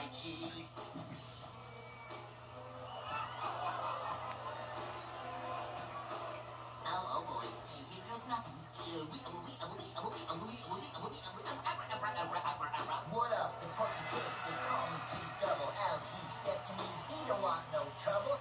Nike. Oh. What up? It's Parky Kid. They call me T-Double. I'll step to me. He don't want no trouble.